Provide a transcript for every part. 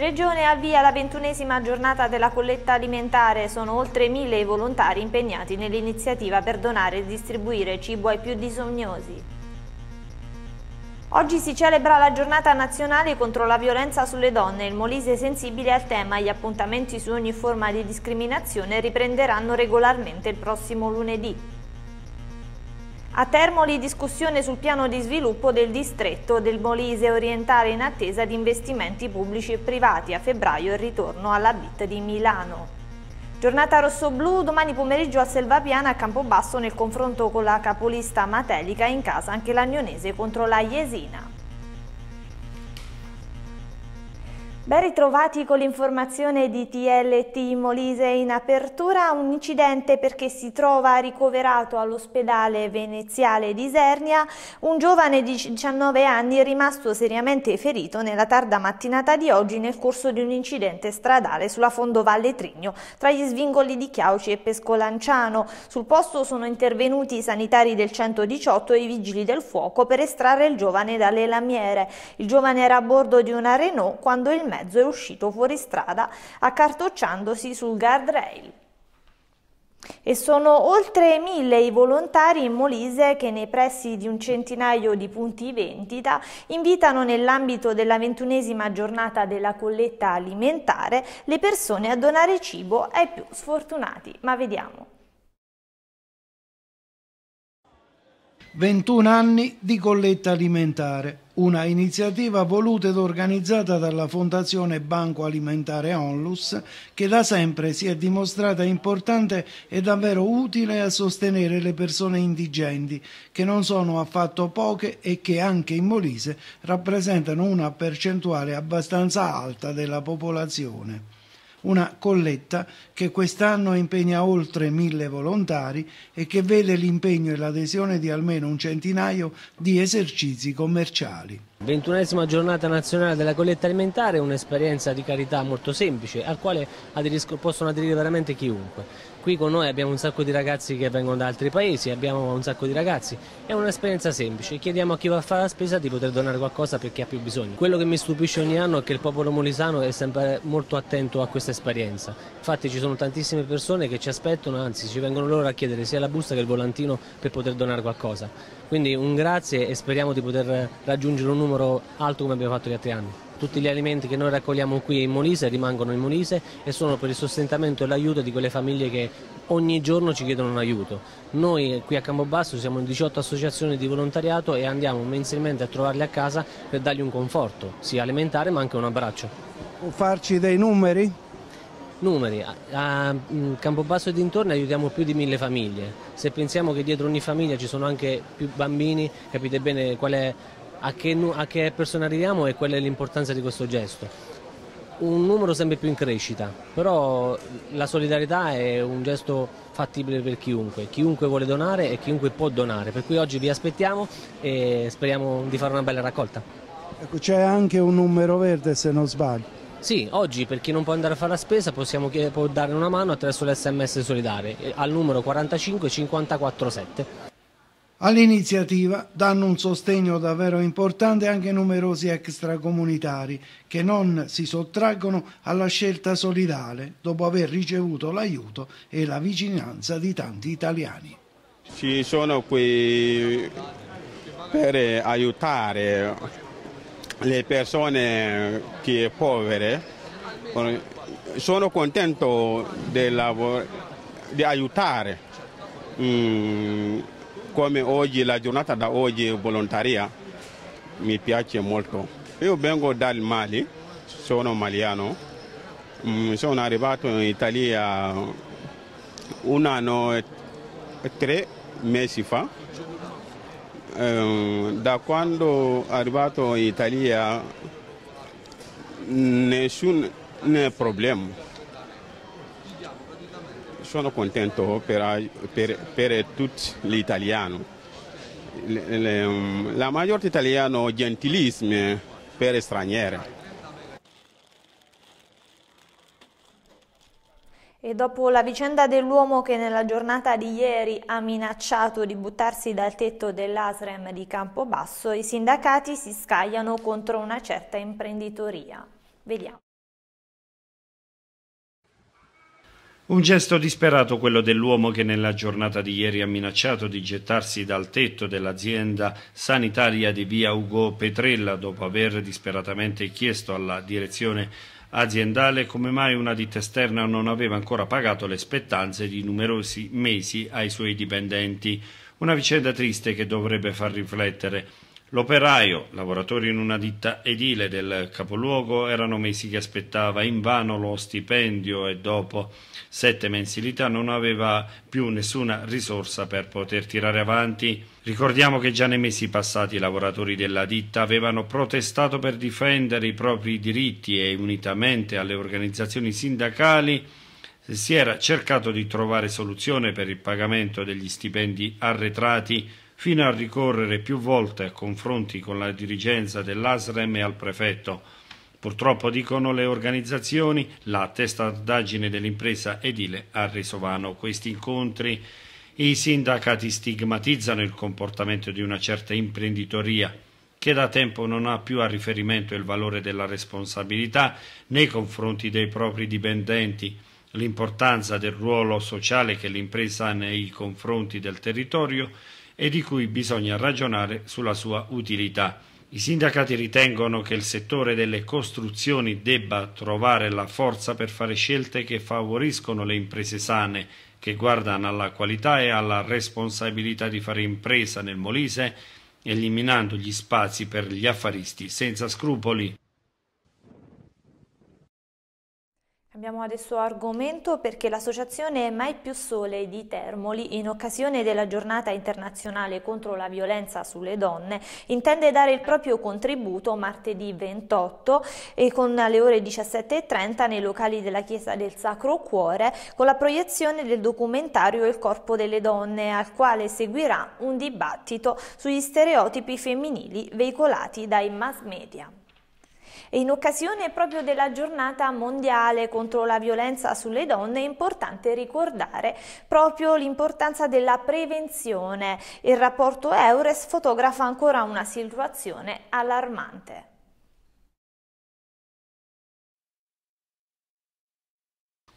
Regione avvia la ventunesima giornata della colletta alimentare. Sono oltre mille i volontari impegnati nell'iniziativa per donare e distribuire cibo ai più bisognosi. Oggi si celebra la giornata nazionale contro la violenza sulle donne. Il Molise è sensibile al tema. Gli appuntamenti su ogni forma di discriminazione riprenderanno regolarmente il prossimo lunedì. A Termoli discussione sul piano di sviluppo del distretto del Molise orientale in attesa di investimenti pubblici e privati. A febbraio il ritorno alla BIT di Milano. Giornata rosso-blu, domani pomeriggio a Selvapiana a Campobasso nel confronto con la capolista Matelica in casa anche l'Agnonese contro la Jesina. Ben ritrovati con l'informazione di TLT Molise in apertura, un incidente perché si trova ricoverato all'ospedale veneziale di Isernia un giovane di 19 anni rimasto seriamente ferito nella tarda mattinata di oggi nel corso di un incidente stradale sulla fondo Valle Trigno tra gli svingoli di Chiauci e Pescolanciano. Sul posto sono intervenuti i sanitari del 118 e i vigili del fuoco per estrarre il giovane dalle lamiere. Il giovane era a bordo di una Renault quando il mezzo è uscito fuori strada accartocciandosi sul guardrail. E sono oltre mille i volontari in Molise che nei pressi di un centinaio di punti vendita invitano nell'ambito della ventunesima giornata della colletta alimentare le persone a donare cibo ai più sfortunati. Ma vediamo. 21 anni di colletta alimentare, una iniziativa voluta ed organizzata dalla Fondazione Banco Alimentare Onlus che da sempre si è dimostrata importante e davvero utile a sostenere le persone indigenti che non sono affatto poche e che anche in Molise rappresentano una percentuale abbastanza alta della popolazione una colletta che quest'anno impegna oltre mille volontari e che vede l'impegno e l'adesione di almeno un centinaio di esercizi commerciali. Ventunesima giornata nazionale della colletta alimentare è un'esperienza di carità molto semplice al quale possono aderire veramente chiunque. Qui con noi abbiamo un sacco di ragazzi che vengono da altri paesi, abbiamo un sacco di ragazzi, è un'esperienza semplice, chiediamo a chi va a fare la spesa di poter donare qualcosa per chi ha più bisogno. Quello che mi stupisce ogni anno è che il popolo molisano è sempre molto attento a questa esperienza, infatti ci sono tantissime persone che ci aspettano, anzi ci vengono loro a chiedere sia la busta che il volantino per poter donare qualcosa. Quindi un grazie e speriamo di poter raggiungere un numero alto come abbiamo fatto gli altri anni. Tutti gli alimenti che noi raccogliamo qui in Molise rimangono in Molise e sono per il sostentamento e l'aiuto di quelle famiglie che ogni giorno ci chiedono un aiuto. Noi qui a Campobasso siamo in 18 associazioni di volontariato e andiamo mensilmente a trovarli a casa per dargli un conforto, sia alimentare ma anche un abbraccio. Può farci dei numeri? Numeri, a Campobasso e dintorni aiutiamo più di mille famiglie, se pensiamo che dietro ogni famiglia ci sono anche più bambini, capite bene qual è a che, a che persone arriviamo e qual è l'importanza di questo gesto. Un numero sempre più in crescita, però la solidarietà è un gesto fattibile per chiunque, chiunque vuole donare e chiunque può donare, per cui oggi vi aspettiamo e speriamo di fare una bella raccolta. Ecco, c'è anche un numero verde se non sbaglio. Sì, oggi per chi non può andare a fare la spesa possiamo può dare una mano attraverso l'SMS solidale al numero 45 54 7. All'iniziativa danno un sostegno davvero importante anche numerosi extracomunitari che non si sottraggono alla scelta solidale dopo aver ricevuto l'aiuto e la vicinanza di tanti italiani. Ci sono qui per aiutare le persone che povere. Sono contento di aiutare. Mm come oggi, la giornata da oggi volontaria, mi piace molto. Io vengo dal Mali, sono maliano, mm, sono arrivato in Italia un anno e tre mesi fa. Ehm, da quando sono arrivato in Italia nessun problema sono contento per, per, per tutti gli italiani. La maggior italiano gentilissimo per stranieri. E dopo la vicenda dell'uomo che nella giornata di ieri ha minacciato di buttarsi dal tetto dell'Asrem di Campobasso, i sindacati si scagliano contro una certa imprenditoria. Vediamo. Un gesto disperato quello dell'uomo che nella giornata di ieri ha minacciato di gettarsi dal tetto dell'azienda sanitaria di via Ugo Petrella dopo aver disperatamente chiesto alla direzione aziendale come mai una ditta esterna non aveva ancora pagato le spettanze di numerosi mesi ai suoi dipendenti. Una vicenda triste che dovrebbe far riflettere L'operaio, lavoratore in una ditta edile del capoluogo, erano mesi che aspettava invano lo stipendio e dopo sette mensilità non aveva più nessuna risorsa per poter tirare avanti. Ricordiamo che già nei mesi passati i lavoratori della ditta avevano protestato per difendere i propri diritti e unitamente alle organizzazioni sindacali si era cercato di trovare soluzione per il pagamento degli stipendi arretrati fino a ricorrere più volte a confronti con la dirigenza dell'ASREM e al prefetto. Purtroppo, dicono le organizzazioni, la testardaggine dell'impresa edile ha reso vano questi incontri. I sindacati stigmatizzano il comportamento di una certa imprenditoria che da tempo non ha più a riferimento il valore della responsabilità nei confronti dei propri dipendenti, l'importanza del ruolo sociale che l'impresa ha nei confronti del territorio e di cui bisogna ragionare sulla sua utilità. I sindacati ritengono che il settore delle costruzioni debba trovare la forza per fare scelte che favoriscono le imprese sane, che guardano alla qualità e alla responsabilità di fare impresa nel Molise, eliminando gli spazi per gli affaristi senza scrupoli. Cambiamo adesso argomento perché l'associazione Mai più Sole di Termoli, in occasione della giornata internazionale contro la violenza sulle donne, intende dare il proprio contributo martedì 28 e con le ore 17.30 nei locali della Chiesa del Sacro Cuore con la proiezione del documentario Il corpo delle donne, al quale seguirà un dibattito sugli stereotipi femminili veicolati dai mass media. E in occasione proprio della giornata mondiale contro la violenza sulle donne è importante ricordare proprio l'importanza della prevenzione. Il rapporto Eures fotografa ancora una situazione allarmante.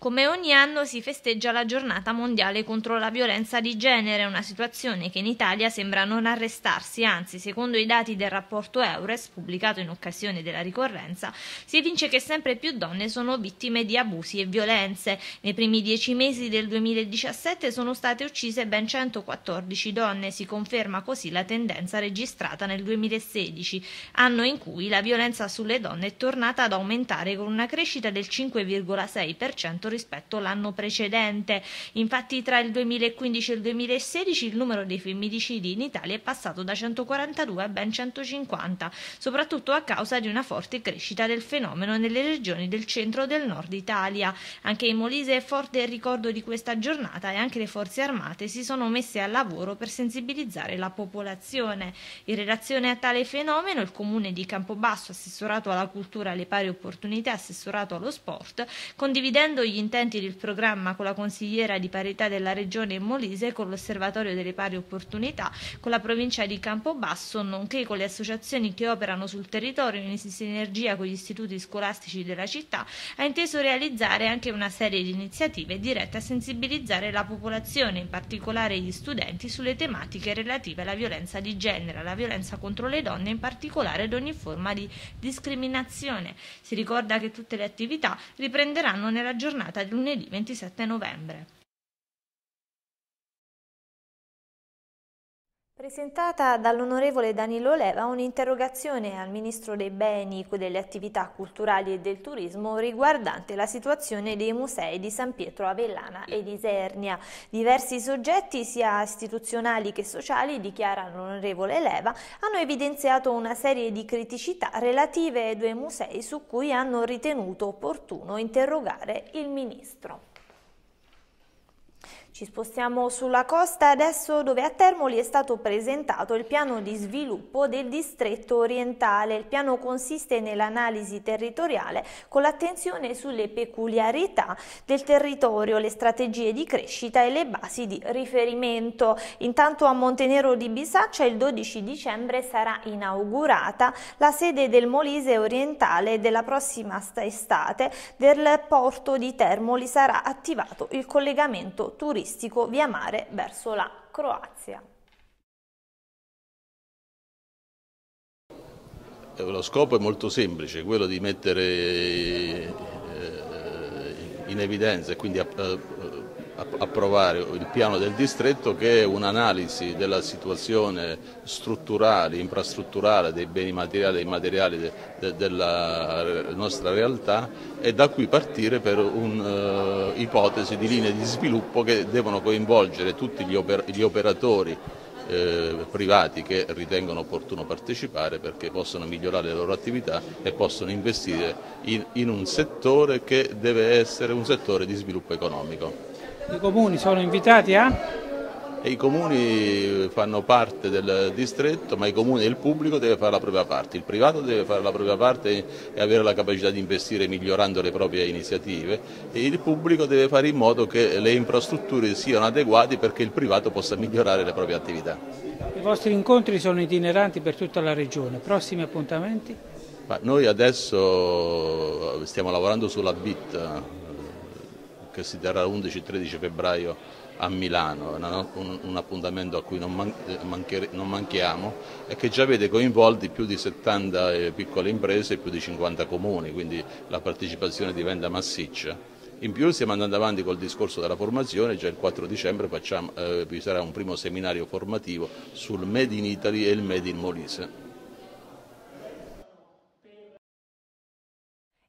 Come ogni anno si festeggia la giornata mondiale contro la violenza di genere, una situazione che in Italia sembra non arrestarsi, anzi, secondo i dati del rapporto Eures, pubblicato in occasione della ricorrenza, si evince che sempre più donne sono vittime di abusi e violenze. Nei primi dieci mesi del 2017 sono state uccise ben 114 donne, si conferma così la tendenza registrata nel 2016, anno in cui la violenza sulle donne è tornata ad aumentare con una crescita del 5,6% rispetto all'anno precedente. Infatti tra il 2015 e il 2016 il numero dei femminicidi in Italia è passato da 142 a ben 150, soprattutto a causa di una forte crescita del fenomeno nelle regioni del centro e del nord Italia. Anche in Molise è forte il ricordo di questa giornata e anche le forze armate si sono messe al lavoro per sensibilizzare la popolazione. In relazione a tale fenomeno il comune di Campobasso, assessorato alla cultura e alle pari opportunità, assessorato allo sport, condividendo gli intenti del programma con la consigliera di parità della regione Molise, con l'osservatorio delle pari opportunità, con la provincia di Campobasso, nonché con le associazioni che operano sul territorio in sinergia con gli istituti scolastici della città, ha inteso realizzare anche una serie di iniziative dirette a sensibilizzare la popolazione, in particolare gli studenti, sulle tematiche relative alla violenza di genere, alla violenza contro le donne, in particolare ad ogni forma di discriminazione. Si ricorda che tutte le attività riprenderanno nella giornata giornata di lunedì 27 novembre. Presentata dall'onorevole Danilo Leva un'interrogazione al Ministro dei Beni, delle Attività Culturali e del Turismo riguardante la situazione dei musei di San Pietro Avellana e di Isernia. Diversi soggetti, sia istituzionali che sociali, dichiara l'onorevole Leva, hanno evidenziato una serie di criticità relative ai due musei su cui hanno ritenuto opportuno interrogare il Ministro. Ci spostiamo sulla costa adesso dove a Termoli è stato presentato il piano di sviluppo del distretto orientale. Il piano consiste nell'analisi territoriale con l'attenzione sulle peculiarità del territorio, le strategie di crescita e le basi di riferimento. Intanto a Montenero di Bisaccia il 12 dicembre sarà inaugurata la sede del Molise orientale della prossima estate del porto di Termoli sarà attivato il collegamento turistico turistico via mare verso la Croazia. Eh, lo scopo è molto semplice, quello di mettere eh, in evidenza e quindi approvare il piano del distretto che è un'analisi della situazione strutturale, infrastrutturale dei beni materiali e immateriali de, de, della nostra realtà e da qui partire per un'ipotesi uh, di linee di sviluppo che devono coinvolgere tutti gli, oper gli operatori eh, privati che ritengono opportuno partecipare perché possono migliorare le loro attività e possono investire in, in un settore che deve essere un settore di sviluppo economico. I comuni sono invitati a? E I comuni fanno parte del distretto, ma i comuni e il pubblico deve fare la propria parte. Il privato deve fare la propria parte e avere la capacità di investire migliorando le proprie iniziative e il pubblico deve fare in modo che le infrastrutture siano adeguate perché il privato possa migliorare le proprie attività. I vostri incontri sono itineranti per tutta la regione. Prossimi appuntamenti? Ma noi adesso stiamo lavorando sulla BIT, che si terrà l'11-13 febbraio a Milano, un, un appuntamento a cui non, man, non, manchiamo e che già vede coinvolti più di 70 eh, piccole imprese e più di 50 comuni, quindi la partecipazione diventa massiccia. In più stiamo andando avanti col discorso della formazione, già il 4 dicembre facciamo, eh, vi sarà un primo seminario formativo sul Made in Italy e il Made in Molise.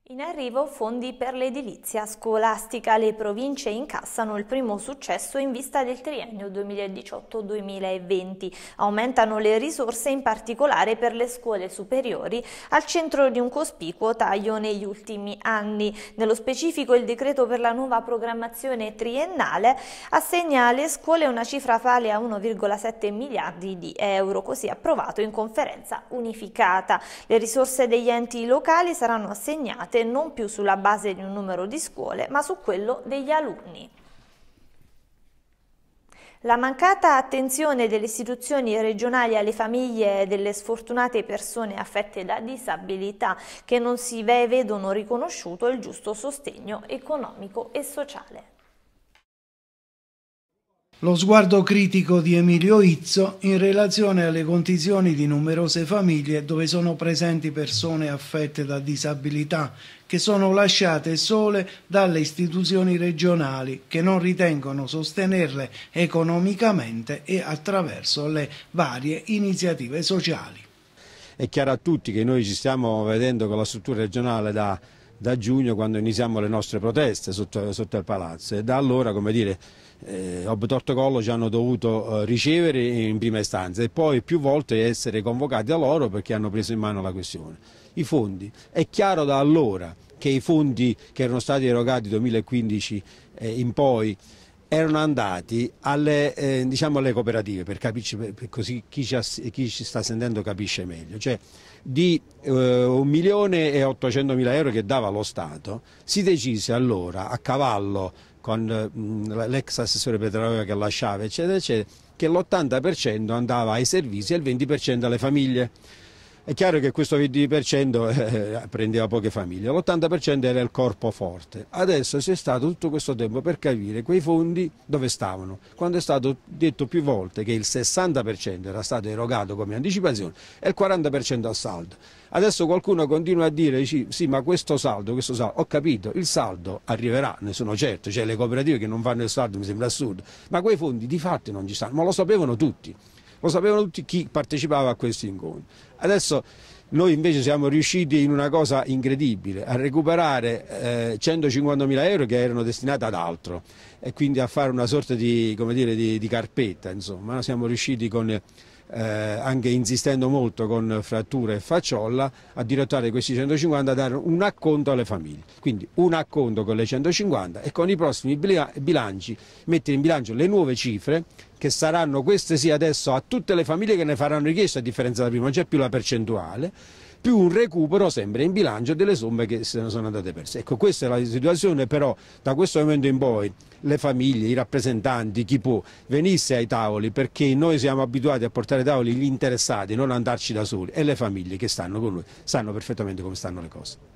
In arrivo fondi per l'edilizia scolastica. Le province incassano il primo successo in vista del triennio 2018-2020. Aumentano le risorse in particolare per le scuole superiori al centro di un cospicuo taglio negli ultimi anni. Nello specifico il decreto per la nuova programmazione triennale assegna alle scuole una cifra pari a 1,7 miliardi di euro, così approvato in conferenza unificata. Le risorse degli enti locali saranno assegnate basate non più sulla base di un numero di scuole, ma su quello degli alunni. La mancata attenzione delle istituzioni regionali alle famiglie delle sfortunate persone affette da disabilità che non si vedono riconosciuto il giusto sostegno economico e sociale. Lo sguardo critico di Emilio Izzo in relazione alle condizioni di numerose famiglie dove sono presenti persone affette da disabilità che sono lasciate sole dalle istituzioni regionali che non ritengono sostenerle economicamente e attraverso le varie iniziative sociali. È chiaro a tutti che noi ci stiamo vedendo con la struttura regionale da, da giugno quando iniziamo le nostre proteste sotto, sotto il palazzo e da allora, come dire, eh, Tortocollo ci hanno dovuto eh, ricevere in prima istanza e poi più volte essere convocati da loro perché hanno preso in mano la questione. I fondi, è chiaro da allora che i fondi che erano stati erogati 2015 eh, in poi erano andati alle, eh, diciamo alle cooperative, per capirci, per così chi ci, chi ci, sta sentendo capisce meglio. Cioè, di eh, 1 milione e 800 mila euro che dava lo Stato, si decise allora a cavallo con mm, l'ex assessore Petrolio che lasciava, eccetera, eccetera, che l'80% andava ai servizi e il 20% alle famiglie. È chiaro che questo 20% eh, prendeva poche famiglie, l'80% era il corpo forte. Adesso si è stato tutto questo tempo per capire quei fondi dove stavano, quando è stato detto più volte che il 60% era stato erogato come anticipazione e il 40% a saldo. Adesso qualcuno continua a dire sì ma questo saldo, questo saldo, ho capito, il saldo arriverà, ne sono certo, cioè le cooperative che non fanno il saldo mi sembra assurdo, ma quei fondi di fatto non ci stanno, ma lo sapevano tutti. Lo sapevano tutti chi partecipava a questi incontri. Adesso noi invece siamo riusciti in una cosa incredibile, a recuperare eh, 150 mila euro che erano destinati ad altro e quindi a fare una sorta di, dire, di, di carpetta. Insomma. Siamo riusciti con eh, anche insistendo molto con Frattura e Facciolla, a dirottare questi 150 a dare un acconto alle famiglie. Quindi un acconto con le 150 e con i prossimi bilanci mettere in bilancio le nuove cifre che saranno queste sì adesso a tutte le famiglie che ne faranno richiesta a differenza da prima, non c'è più la percentuale più un recupero sempre in bilancio delle somme che se ne sono andate perse. Ecco, questa è la situazione, però da questo momento in poi le famiglie, i rappresentanti, chi può, venisse ai tavoli perché noi siamo abituati a portare ai tavoli gli interessati, non andarci da soli e le famiglie che stanno con noi sanno perfettamente come stanno le cose.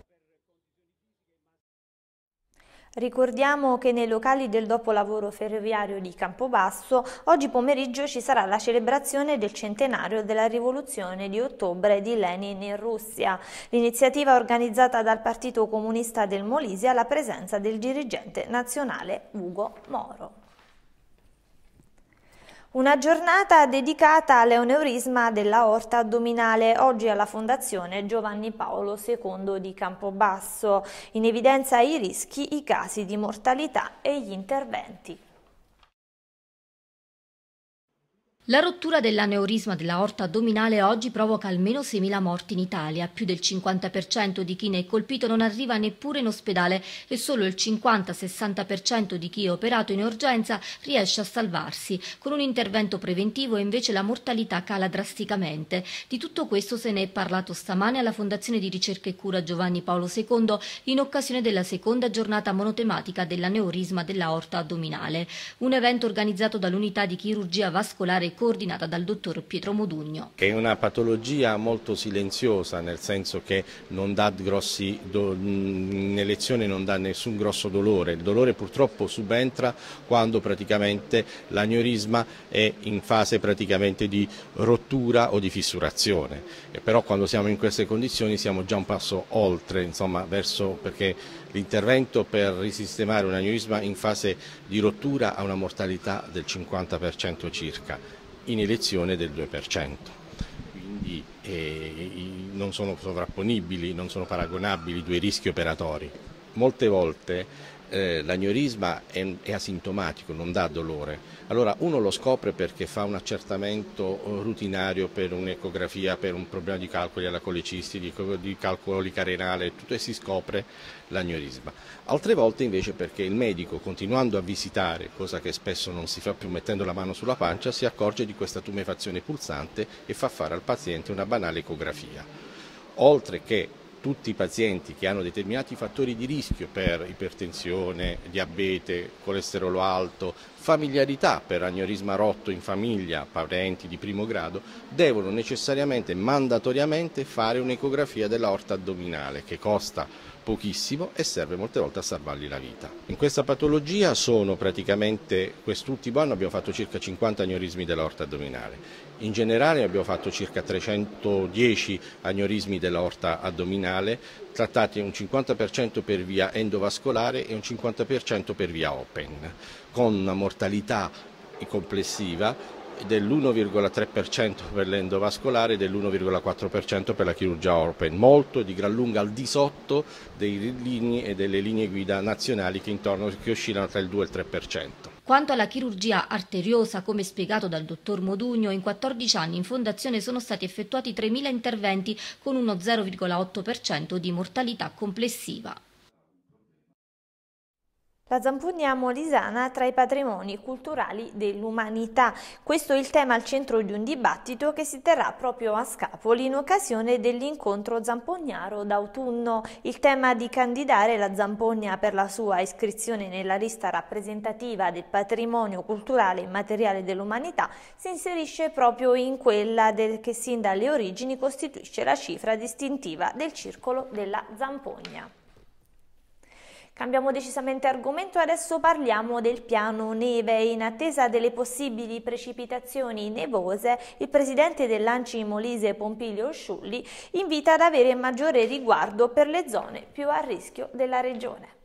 Ricordiamo che nei locali del dopolavoro ferroviario di Campobasso oggi pomeriggio ci sarà la celebrazione del centenario della rivoluzione di ottobre di Lenin in Russia. L'iniziativa organizzata dal Partito Comunista del Molise alla presenza del dirigente nazionale Ugo Moro. Una giornata dedicata all'euneurisma della orta addominale, oggi alla Fondazione Giovanni Paolo II di Campobasso. In evidenza i rischi, i casi di mortalità e gli interventi. La rottura dell'aneurisma della orta addominale oggi provoca almeno 6.000 morti in Italia. Più del 50% di chi ne è colpito non arriva neppure in ospedale e solo il 50-60% di chi è operato in urgenza riesce a salvarsi. Con un intervento preventivo invece la mortalità cala drasticamente. Di tutto questo se ne è parlato stamane alla Fondazione di ricerca e cura Giovanni Paolo II in occasione della seconda giornata monotematica dell'aneurisma della orta addominale. Un evento organizzato dall'unità di chirurgia vascolare coordinata dal dottor Pietro Modugno. È una patologia molto silenziosa, nel senso che non dà grossi, do, in elezione non dà nessun grosso dolore. Il dolore purtroppo subentra quando praticamente l'aneurisma è in fase praticamente di rottura o di fissurazione. E però quando siamo in queste condizioni siamo già un passo oltre, insomma, verso, perché l'intervento per risistemare un aneurisma in fase di rottura ha una mortalità del 50% circa in elezione del 2%. Quindi eh, non sono sovrapponibili, non sono paragonabili i due rischi operatori. Molte volte eh, l'agnorisma è, è, asintomatico, non dà dolore. Allora uno lo scopre perché fa un accertamento eh, rutinario per un'ecografia, per un problema di calcoli alla colecisti, di, di calcoli carenale, tutto e si scopre l'agnorisma. Altre volte invece perché il medico continuando a visitare, cosa che spesso non si fa più mettendo la mano sulla pancia, si accorge di questa tumefazione pulsante e fa fare al paziente una banale ecografia. Oltre che tutti i pazienti che hanno determinati fattori di rischio per ipertensione, diabete, colesterolo alto, familiarità per agnorisma rotto in famiglia, parenti di primo grado, devono necessariamente, mandatoriamente fare un'ecografia dell'aorta addominale che costa pochissimo e serve molte volte a salvargli la vita. In questa patologia sono praticamente, quest'ultimo anno abbiamo fatto circa 50 agnorismi dell'aorta addominale. In generale abbiamo fatto circa 310 agnorismi dell'aorta addominale, trattati un 50% per via endovascolare e un 50% per via open, con una mortalità complessiva dell'1,3% per l'endovascolare e dell'1,4% per la chirurgia open, molto di gran lunga al di sotto dei linee e delle linee guida nazionali che, intorno, che oscillano tra il 2 e il 3%. Quanto alla chirurgia arteriosa, come spiegato dal dottor Modugno, in 14 anni in fondazione sono stati effettuati 3.000 interventi con uno 0,8% di mortalità complessiva. La zampugna molisana tra i patrimoni culturali dell'umanità. Questo è il tema al centro di un dibattito che si terrà proprio a Scapoli in occasione dell'incontro zampognaro d'autunno. Il tema di candidare la zampogna per la sua iscrizione nella lista rappresentativa del patrimonio culturale immateriale dell'umanità si inserisce proprio in quella che sin dalle origini costituisce la cifra distintiva del circolo della zampogna. Cambiamo decisamente argomento e adesso parliamo del piano neve. In attesa delle possibili precipitazioni nevose, il presidente dell'Anci Molise Pompilio Sciulli invita ad avere maggiore riguardo per le zone più a rischio della regione.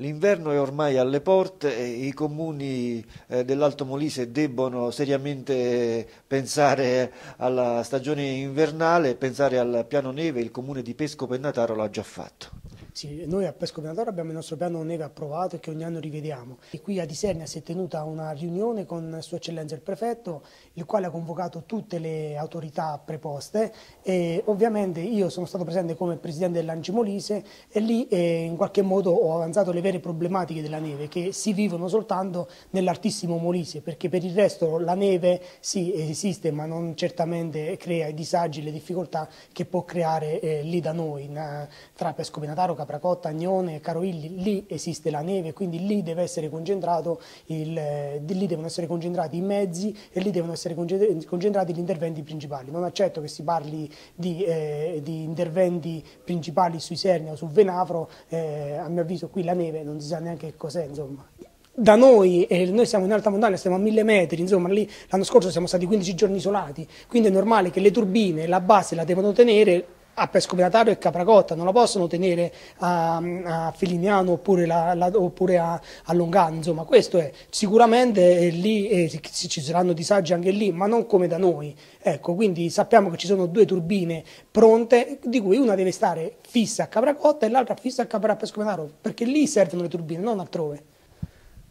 L'inverno è ormai alle porte e i comuni eh, dell'Alto Molise debbono seriamente pensare alla stagione invernale, pensare al piano neve, il comune di Pesco Pennataro l'ha già fatto. Sì, noi a Pesco Venatore abbiamo il nostro piano neve approvato e che ogni anno rivediamo. E qui a Disernia si è tenuta una riunione con Sua Eccellenza il Prefetto, il quale ha convocato tutte le autorità preposte e ovviamente io sono stato presente come Presidente dell'Anci Molise e lì eh, in qualche modo ho avanzato le vere problematiche della neve che si vivono soltanto nell'altissimo Molise perché per il resto la neve sì esiste ma non certamente crea i disagi le difficoltà che può creare eh, lì da noi, in, tra Pesco Venataro, Capracotta, Agnone, Caroilli, lì esiste la neve, quindi lì, deve essere concentrato il, eh, lì devono essere concentrati i mezzi e lì devono essere concentrati gli interventi principali. Non accetto che si parli di, eh, di interventi principali sui Sernia o su Venafro, eh, a mio avviso qui la neve non si sa neanche cos'è, insomma da noi, eh, noi siamo in alta montagna, stiamo a mille metri, insomma lì l'anno scorso siamo stati 15 giorni isolati, quindi è normale che le turbine, la base la devono tenere a Pescovenatario e Capracotta, non la possono tenere a, a Filignano oppure, la, la, oppure a, a, Longano, insomma questo è, sicuramente eh, lì eh, ci saranno disagi anche lì, ma non come da noi, ecco, quindi sappiamo che ci sono due turbine pronte, di cui una deve stare fissa a Capracotta e l'altra fissa a Capra Pescovenatario, perché lì servono le turbine, non altrove.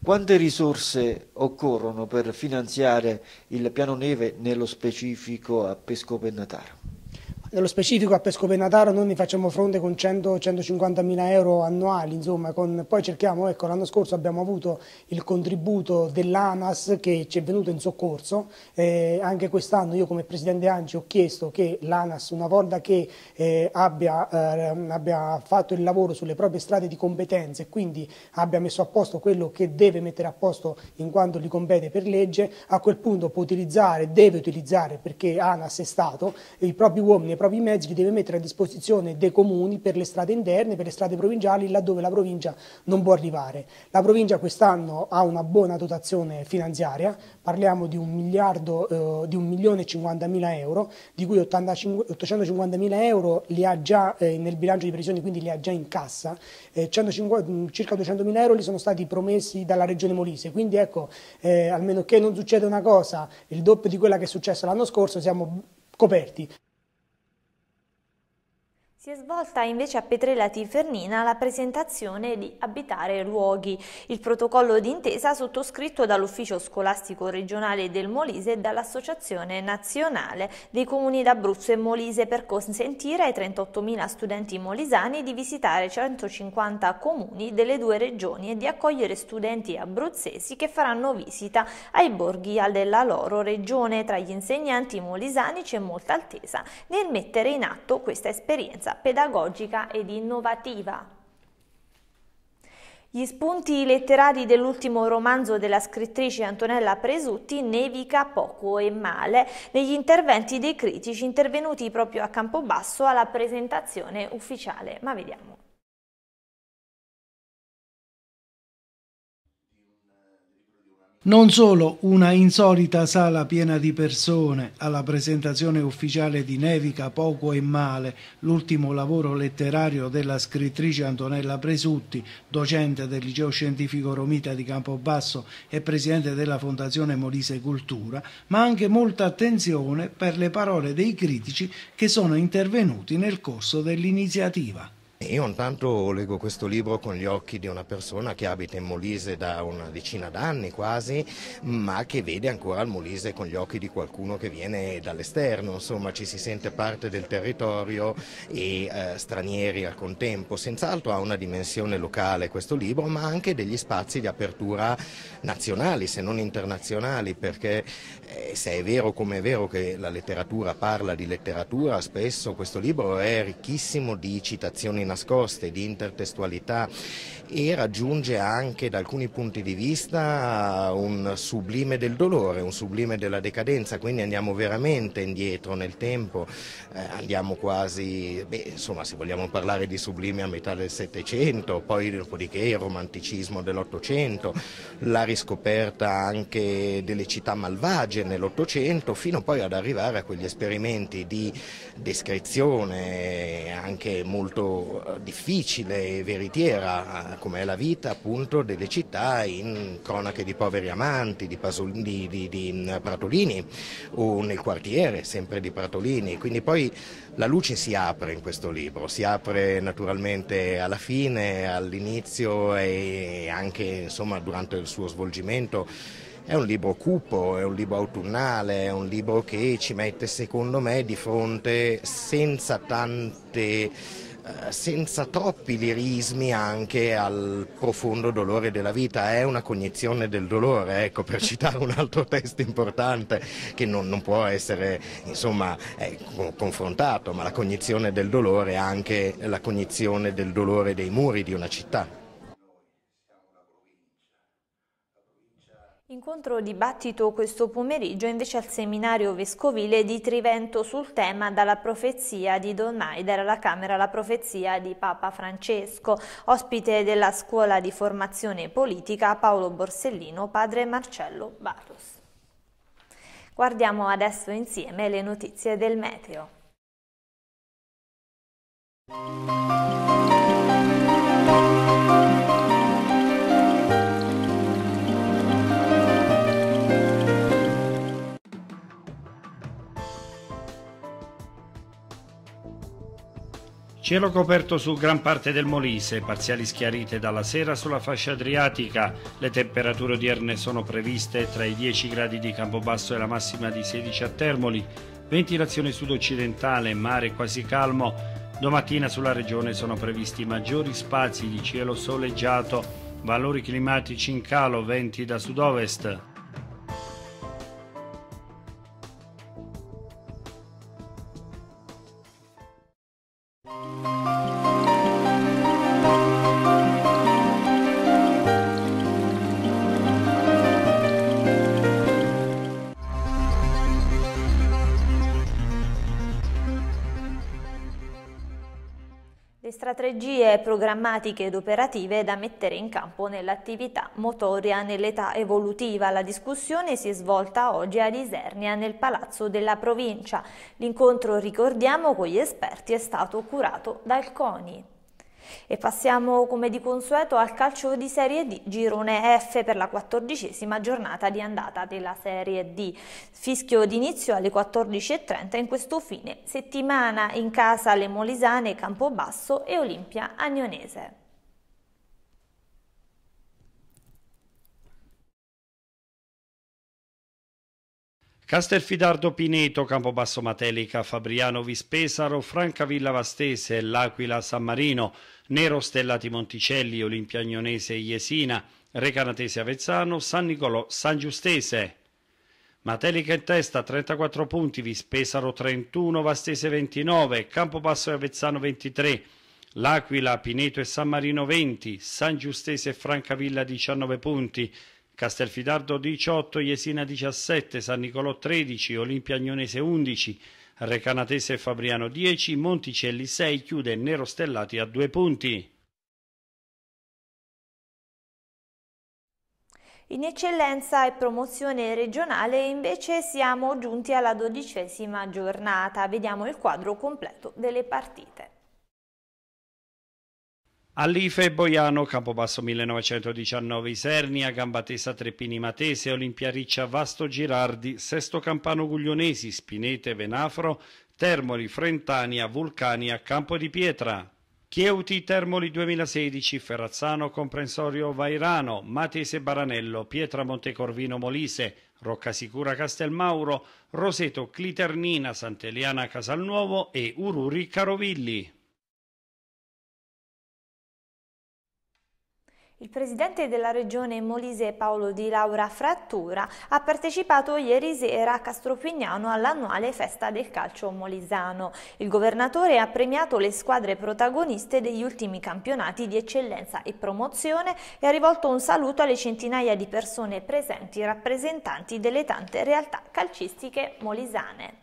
Quante risorse occorrono per finanziare il piano neve nello specifico a Pescovenataro? Nello specifico a Pesco Penataro noi ne facciamo fronte con 100-150 mila euro annuali, insomma, con, poi cerchiamo, ecco, l'anno scorso abbiamo avuto il contributo dell'ANAS che ci è venuto in soccorso, eh, anche quest'anno io come Presidente Anci ho chiesto che l'ANAS una volta che eh, abbia, eh, abbia, fatto il lavoro sulle proprie strade di competenze e quindi abbia messo a posto quello che deve mettere a posto in quanto gli compete per legge, a quel punto può utilizzare, deve utilizzare perché ANAS è stato, i propri uomini propri mezzi li deve mettere a disposizione dei comuni per le strade interne, per le strade provinciali, laddove la provincia non può arrivare. La provincia quest'anno ha una buona dotazione finanziaria, parliamo di un miliardo, eh, di un milione e cinquanta mila euro, di cui 850 mila euro li ha già eh, nel bilancio di previsione, quindi li ha già in cassa, eh, 150, circa 200 mila euro li sono stati promessi dalla Regione Molise, quindi ecco, eh, almeno che non succeda una cosa, il doppio di quella che è successa l'anno scorso, siamo coperti. Si è svolta invece a Petrella Tifernina la presentazione di Abitare Luoghi, il protocollo d'intesa sottoscritto dall'Ufficio Scolastico Regionale del Molise e dall'Associazione Nazionale dei Comuni d'Abruzzo e Molise per consentire ai 38.000 studenti molisani di visitare 150 comuni delle due regioni e di accogliere studenti abruzzesi che faranno visita ai borghi della loro regione. Tra gli insegnanti molisani c'è molta attesa nel mettere in atto questa esperienza esperienza pedagogica ed innovativa. Gli spunti letterari dell'ultimo romanzo della scrittrice Antonella Presutti nevica poco e male negli interventi dei critici intervenuti proprio a Campobasso alla presentazione ufficiale. Ma vediamo. Non solo una insolita sala piena di persone alla presentazione ufficiale di Nevica Poco e Male, l'ultimo lavoro letterario della scrittrice Antonella Presutti, docente del Liceo Scientifico Romita di Campobasso e presidente della Fondazione Molise Cultura, ma anche molta attenzione per le parole dei critici che sono intervenuti nel corso dell'iniziativa. Io intanto leggo questo libro con gli occhi di una persona che abita in Molise da una decina d'anni quasi, ma che vede ancora il Molise con gli occhi di qualcuno che viene dall'esterno, insomma ci si sente parte del territorio e eh, stranieri al contempo. Senz'altro ha una dimensione locale questo libro, ma anche degli spazi di apertura nazionali, se non internazionali, perché eh, se è vero come è vero che la letteratura parla di letteratura, spesso questo libro è ricchissimo di citazioni nascoste, di intertestualità e raggiunge anche da alcuni punti di vista un sublime del dolore, un sublime della decadenza, quindi andiamo veramente indietro nel tempo, eh, andiamo quasi, beh, insomma se vogliamo parlare di sublime a metà del Settecento, poi dopodiché il romanticismo dell'Ottocento, la riscoperta anche delle città malvagie nell'Ottocento, fino poi ad arrivare a quegli esperimenti di descrizione anche molto molto difficile e veritiera, come è la vita appunto delle città in cronache di poveri amanti, di, Pasolini, di, di, di Pratolini o nel quartiere sempre di Pratolini, quindi poi la luce si apre in questo libro, si apre naturalmente alla fine, all'inizio e anche insomma, durante il suo svolgimento. È un libro cupo, è un libro autunnale, è un libro che ci mette secondo me di fronte senza tante eh, senza troppi lirismi anche al profondo dolore della vita, è una cognizione del dolore, ecco, per citare un altro testo importante che non, non può essere insomma, eh, confrontato, ma la cognizione del dolore è anche la cognizione del dolore dei muri di una città. Incontro dibattito questo pomeriggio invece al seminario vescovile di Trivento sul tema dalla profezia di Don Maider alla Camera la profezia di Papa Francesco. Ospite della scuola di formazione politica Paolo Borsellino, padre Marcello Barros. Guardiamo adesso insieme le notizie del meteo. Cielo coperto su gran parte del Molise, parziali schiarite dalla sera sulla fascia adriatica. Le temperature odierne sono previste tra i 10 gradi di Campobasso e la massima di 16 a Termoli. Ventilazione sud-occidentale, mare quasi calmo. Domattina sulla regione sono previsti maggiori spazi di cielo soleggiato, valori climatici in calo, venti da sud-ovest. Strategie programmatiche ed operative da mettere in campo nell'attività motoria nell'età evolutiva. La discussione si è svolta oggi ad Isernia nel Palazzo della Provincia. L'incontro, ricordiamo, con gli esperti è stato curato dal CONI. E passiamo come di consueto al calcio di Serie D, girone F per la quattordicesima giornata di andata della Serie D. Fischio d'inizio alle 14.30 in questo fine settimana in casa le Molisane Campobasso e Olimpia Agnonese. Castelfidardo Pineto, Campobasso Matelica, Fabriano Vispesaro, Francavilla Vastese, L'Aquila San Marino, Nero Stellati Monticelli, Olimpia Agnonese Jesina, Recanatese Avezzano, San Nicolò San Giustese. Matelica in testa 34 punti, Vispesaro 31, Vastese 29, Campobasso e Avezzano 23, L'Aquila, Pineto e San Marino 20, San Giustese e Francavilla 19 punti, Castelfidardo 18, Jesina 17, San Nicolò 13, Olimpia Agnonese 11, Recanatese e Fabriano 10, Monticelli 6, chiude Nero Stellati a due punti. In eccellenza e promozione regionale invece siamo giunti alla dodicesima giornata. Vediamo il quadro completo delle partite. Allife Boiano, Campobasso 1919 Isernia, Gambatesa Treppini Matese, Olimpia Riccia Vasto Girardi, Sesto Campano Guglionesi, Spinete Venafro, Termoli Frentania, Vulcania, Campo di Pietra. Chieuti Termoli 2016, Ferrazzano Comprensorio Vairano, Matese Baranello, Pietra Montecorvino Molise, Roccasicura Castelmauro, Roseto Cliternina Sant'Eliana Casalnuovo e Ururi Carovilli. Il presidente della regione Molise Paolo Di Laura Frattura ha partecipato ieri sera a Castropignano all'annuale festa del calcio molisano. Il governatore ha premiato le squadre protagoniste degli ultimi campionati di eccellenza e promozione e ha rivolto un saluto alle centinaia di persone presenti rappresentanti delle tante realtà calcistiche molisane.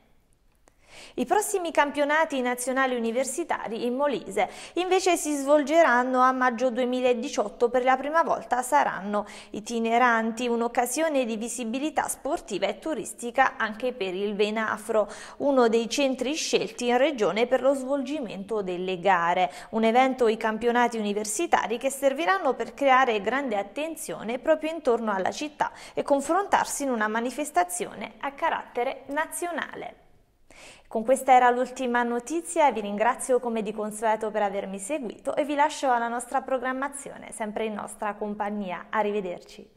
I prossimi campionati nazionali universitari in Molise invece si svolgeranno a maggio 2018 per la prima volta saranno itineranti, un'occasione di visibilità sportiva e turistica anche per il Venafro, uno dei centri scelti in regione per lo svolgimento delle gare, un evento i campionati universitari che serviranno per creare grande attenzione proprio intorno alla città e confrontarsi in una manifestazione a carattere nazionale. Con questa era l'ultima notizia, vi ringrazio come di consueto per avermi seguito e vi lascio alla nostra programmazione, sempre in nostra compagnia. Arrivederci.